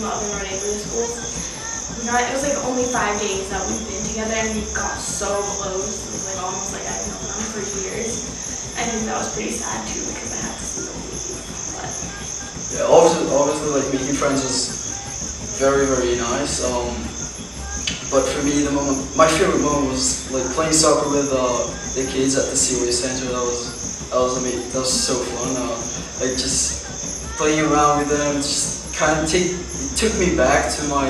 from neighboring school. Not, it was like only five days that we've been together and we got so close. It was like almost like I've known them for years. I think that was pretty sad too because I had to see them leave. But yeah, obviously, obviously, like making friends was very, very nice. Um, but for me, the moment, my favorite moment was like playing soccer with uh, the kids at the Seaway Center. That was that was amazing. That was so fun. Uh, like just playing around with them, just kind of take, took me back to my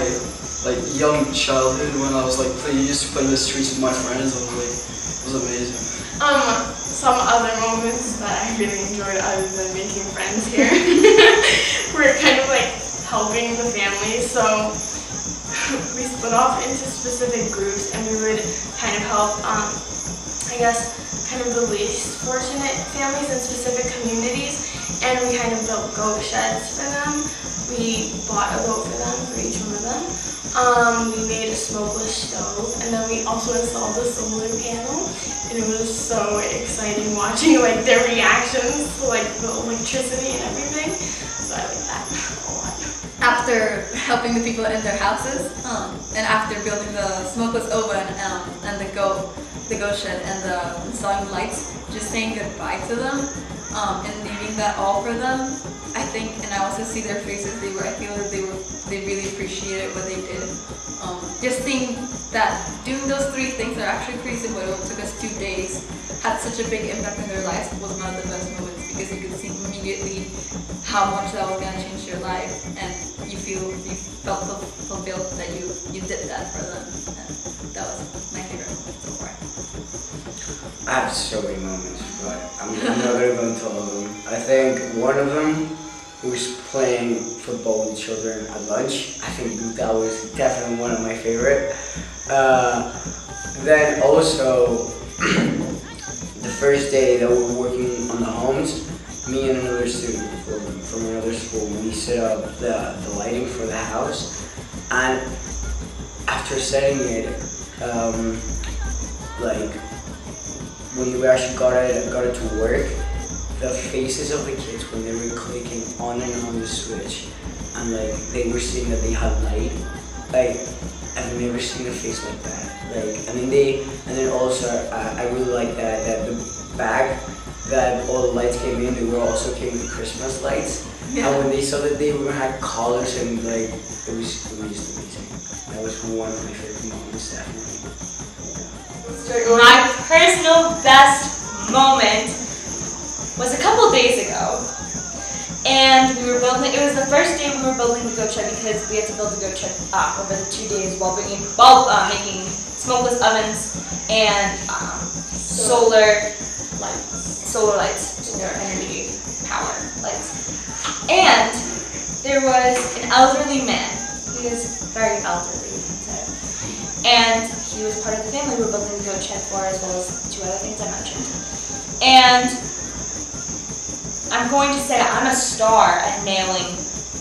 like young childhood when I was like playing, used to play in the streets with my friends. Was like, it was amazing. um, some other moments that I really enjoyed other than making friends here were kind of like helping the family. So we split off into specific groups and we would kind of help, um, I guess, kind of the least fortunate families in specific communities. And we kind of built goat sheds for them. We bought a goat for them, for each one of them. Um, we made a smokeless stove, and then we also installed a solar panel. And it was so exciting watching like their reactions to like the electricity and everything. So I like that a lot. After helping the people in their houses, um, and after building the smokeless oven um, and the go the go shed and the installing lights, just saying goodbye to them um, and leaving that all for them. I think, and I also see their faces. They were, I feel that they were, they really appreciated what they did. Um, just seeing that doing those three things are actually pretty simple. It took us two days, had such a big impact in their lives was one of the best moments because you could see immediately how much that was gonna change your life, and you feel you felt fulfilled that you you did that for them. And that was my favorite moment so far. I have so many moments, but I'm, I'm not into all of them. I think one of them was playing football with children at lunch. I think that was definitely one of my favorite. Uh, then also the first day that we were working on the homes, me and another student from another school, we set up the, the lighting for the house, and after setting it, um, like when we actually got it got it to work, the faces of the kids when they were clicking on and on the switch, and like they were seeing that they had light, like I've never seen a face like that. Like I mean they and then also I really like that that the bag that all the lights came in, they were also came with Christmas lights. And when they saw that they were had colors and like it was it was just amazing. That was one of my favorite moments definitely. My personal best moment was a couple days ago. And we were building, it was the first day we were building the goat shed because we had to build the goat shed uh, over the two days while bringing, while uh, making smokeless ovens and um, solar lights, solar lights, solar energy power lights. And there was an elderly man. He was very elderly. And he was part of the family we were building the goat shed for, as well as two other things I mentioned. And I'm going to say I'm a star at nailing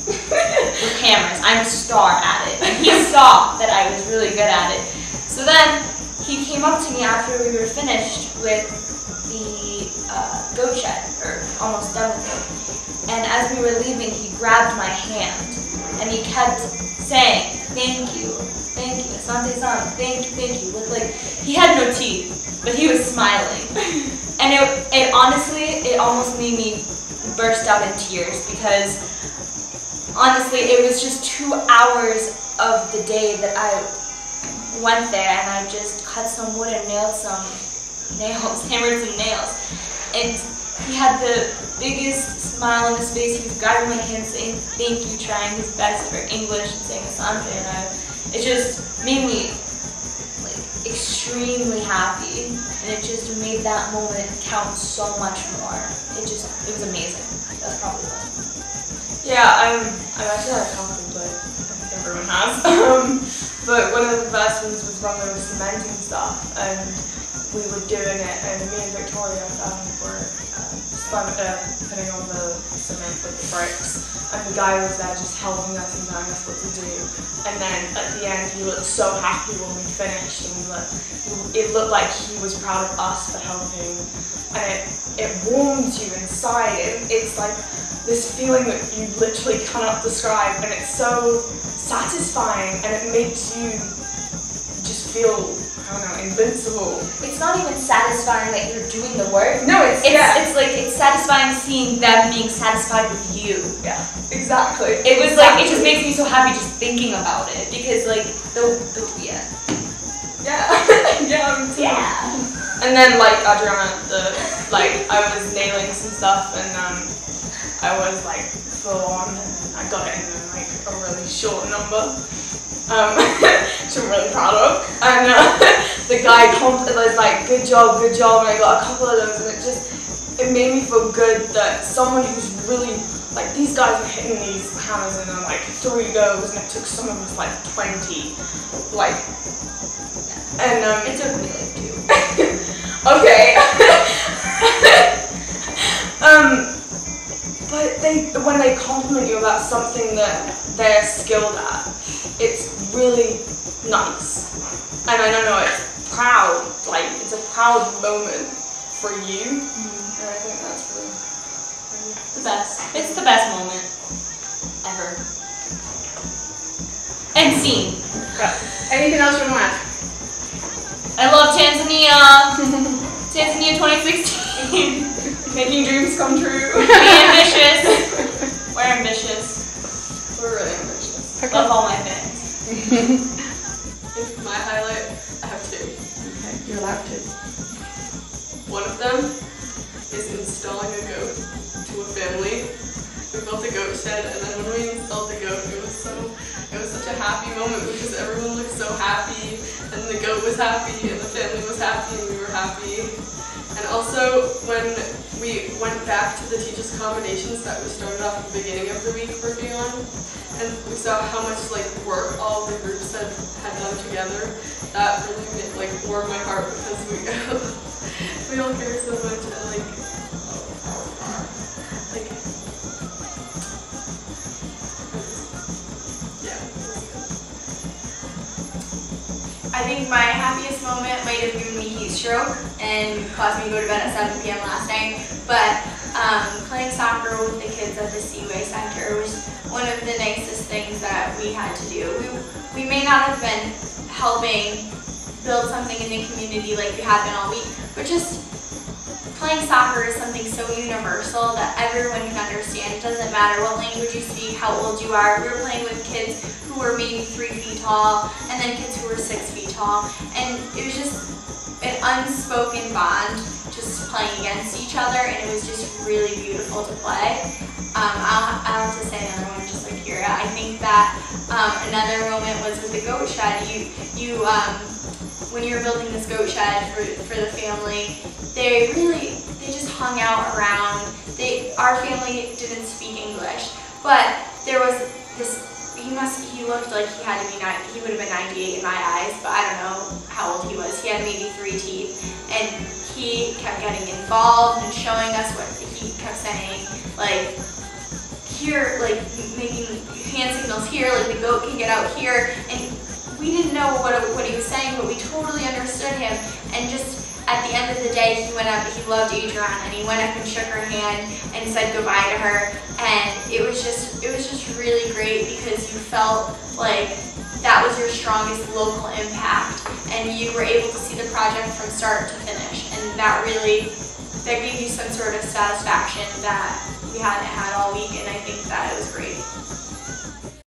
with hammers. I'm a star at it. And he saw that I was really good at it. So then he came up to me after we were finished with uh, goat shed, or almost done with it. And as we were leaving, he grabbed my hand and he kept saying, "Thank you, thank you, Asante san, thank you, thank you." With like, he had no teeth, but he was smiling, and it, it honestly, it almost made me burst out in tears because honestly, it was just two hours of the day that I went there and I just cut some wood and nailed some nails, hammered some nails, and he had the biggest smile on his face. He was grabbing my hand, saying thank you, trying his best for English and saying asante, and I, it just made me like extremely happy, and it just made that moment count so much more. It just, it was amazing. That's probably what. Yeah, I'm. I've actually had a conflict, but everyone has. Um, but one of the best ones was when we were cementing stuff, and we were doing it, and me and Victoria um, were uh, putting on the cement with the bricks, and the guy was there just helping us and telling us what to do. And then at the end, he looked so happy when we finished, and we looked, it looked like he was proud of us for helping, and it it warms you inside. It, it's like this feeling that you literally cannot describe, and it's so satisfying, and it makes you just feel, I don't know, invincible. It's not even satisfying that you're doing the work. No, it's, It's, yeah, it's like it's satisfying seeing them being satisfied with you. Yeah, exactly. It was like it just makes me so happy just thinking about it because like the, the yeah Yeah, yeah, me too. yeah And then like Adriana, the like I was nailing some stuff and um, I was like full on and I got it in like a really short number. Um, which I'm really proud of. And uh, the guy comp- was like, good job, good job, and I got a couple of those and it just it made me feel good that someone who's really like these guys were hitting these hammers in uh, like three goes and it took some of us like twenty. Like and um, it took me like two. okay. um, but they when they compliment you about something that they're skilled at, it's really nice. And I don't know, it's proud. Like it's a proud moment for you. And I think that's really. The best. It's the best moment ever. End scene. Anything else you want? I love Tanzania. Tanzania 2016. Making dreams come true. Be ambitious. We're ambitious. We're really ambitious. Love all my fans. My highlight, I have two. Okay, you're allowed to. One of them is installing a goat to a family. We built a goat shed, and then when we installed the goat, it was so, it was such a happy moment because everyone looked so happy, and the goat was happy, and the family was happy, and we were happy. And also, when we went back to the teachers' accommodations that we started off at the beginning of the week working on, and we saw how much like work all the groups had, had done together, that really like warmed my heart because we we all care so much and like. I think my happiest moment might have given me heat stroke and caused me to go to bed at 7 p.m. last night. But um, playing soccer with the kids at the Seaway Center was one of the nicest things that we had to do. We, we may not have been helping build something in the community like we have been all week, but just playing soccer is something so universal that everyone can understand. It doesn't matter what language you speak, how old you are. We were playing with kids who were maybe three feet tall, and then kids who were six feet tall, and it was just an unspoken bond, just playing against each other, and it was just really beautiful to play. Um, I'll, I'll have to say another one, just like Kira. I think that um, another moment was with the goat shed. You, you, um, when you were building this goat shed for, for the family, they really, they just hung out around. They, our family didn't speak English, but there was this. He must. He looked like he had to be. He would have been 98 in my eyes, but I don't know how old he was. He had maybe three teeth, and he kept getting involved and showing us what he kept saying, like here, like making hand signals here, like the goat can get out here, and we didn't know what, what he was saying, but we totally understood him, and just at the end of the day, he went up, he loved Adriana, and he went up and shook her hand and said goodbye to her, and it was just, it was just really great because you felt like that was your strongest local impact, and you were able to see the project from start to finish, and that really, that gave you some sort of satisfaction that we hadn't had all week, and I think that it was great.